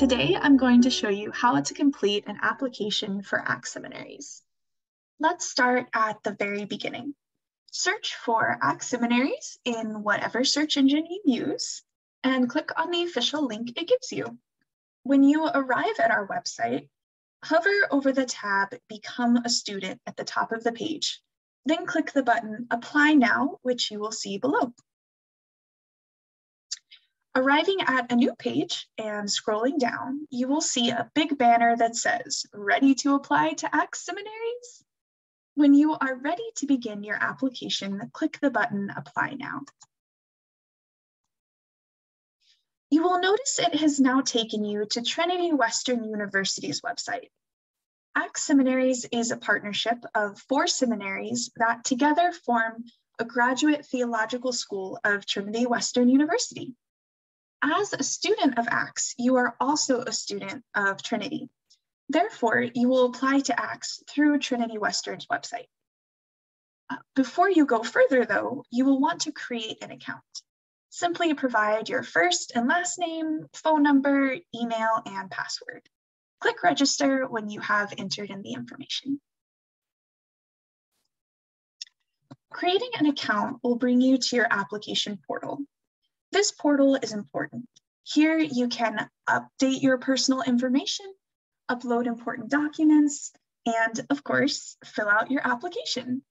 Today, I'm going to show you how to complete an application for ACTS seminaries. Let's start at the very beginning. Search for ACTS seminaries in whatever search engine you use and click on the official link it gives you. When you arrive at our website, hover over the tab Become a Student at the top of the page, then click the button Apply Now, which you will see below. Arriving at a new page and scrolling down, you will see a big banner that says, ready to apply to ACTS seminaries? When you are ready to begin your application, click the button Apply Now. You will notice it has now taken you to Trinity Western University's website. ACTS Seminaries is a partnership of four seminaries that together form a graduate theological school of Trinity Western University. As a student of ACTS, you are also a student of Trinity. Therefore, you will apply to ACTS through Trinity Western's website. Uh, before you go further though, you will want to create an account. Simply provide your first and last name, phone number, email, and password. Click register when you have entered in the information. Creating an account will bring you to your application portal. This portal is important. Here you can update your personal information, upload important documents, and of course, fill out your application.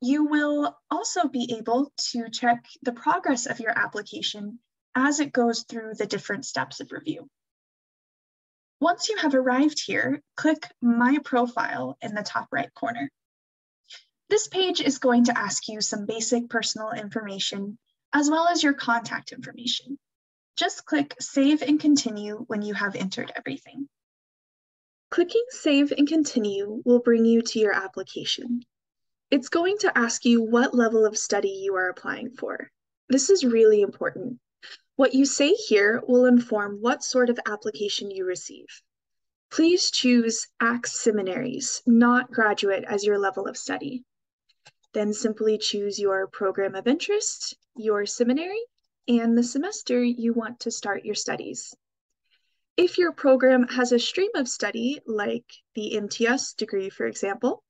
You will also be able to check the progress of your application as it goes through the different steps of review. Once you have arrived here, click My Profile in the top right corner. This page is going to ask you some basic personal information as well as your contact information. Just click Save and Continue when you have entered everything. Clicking Save and Continue will bring you to your application. It's going to ask you what level of study you are applying for. This is really important. What you say here will inform what sort of application you receive. Please choose ACTS Seminaries, not graduate as your level of study. Then simply choose your program of interest your seminary and the semester you want to start your studies. If your program has a stream of study, like the MTS degree, for example,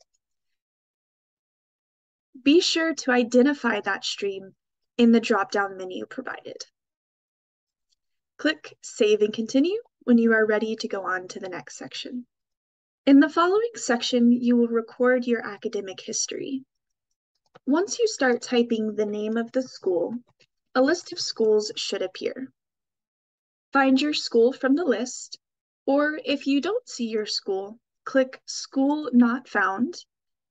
be sure to identify that stream in the drop-down menu provided. Click Save and Continue when you are ready to go on to the next section. In the following section, you will record your academic history. Once you start typing the name of the school, a list of schools should appear. Find your school from the list, or if you don't see your school, click School Not Found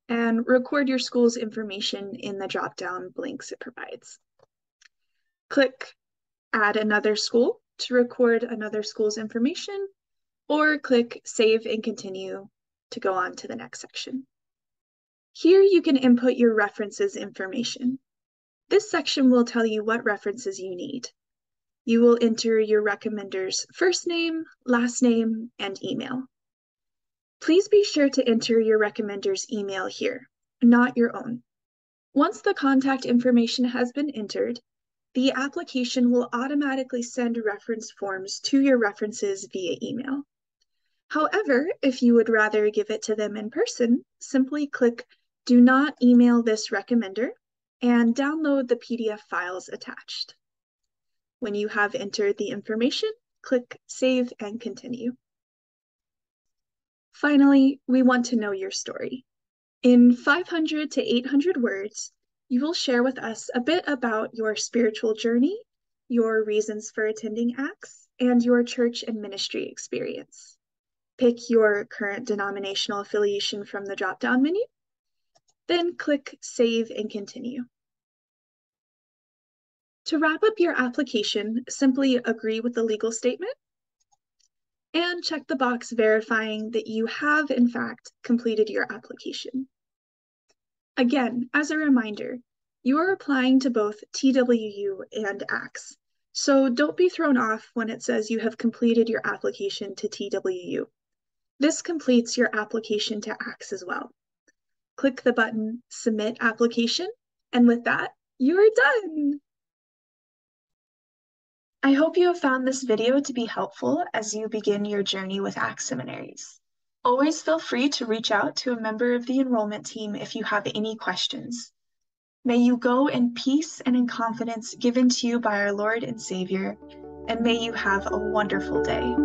and record your school's information in the drop-down blanks it provides. Click Add Another School to record another school's information, or click Save and Continue to go on to the next section. Here you can input your references information. This section will tell you what references you need. You will enter your recommender's first name, last name, and email. Please be sure to enter your recommender's email here, not your own. Once the contact information has been entered, the application will automatically send reference forms to your references via email. However, if you would rather give it to them in person, simply click do not email this recommender and download the PDF files attached. When you have entered the information, click Save and Continue. Finally, we want to know your story. In 500 to 800 words, you will share with us a bit about your spiritual journey, your reasons for attending ACTS, and your church and ministry experience. Pick your current denominational affiliation from the drop-down menu then click Save and Continue. To wrap up your application, simply agree with the legal statement and check the box verifying that you have, in fact, completed your application. Again, as a reminder, you are applying to both TWU and ACTS, so don't be thrown off when it says you have completed your application to TWU. This completes your application to ACTS as well click the button Submit Application, and with that, you are done. I hope you have found this video to be helpful as you begin your journey with ACTS seminaries. Always feel free to reach out to a member of the enrollment team if you have any questions. May you go in peace and in confidence given to you by our Lord and Savior, and may you have a wonderful day.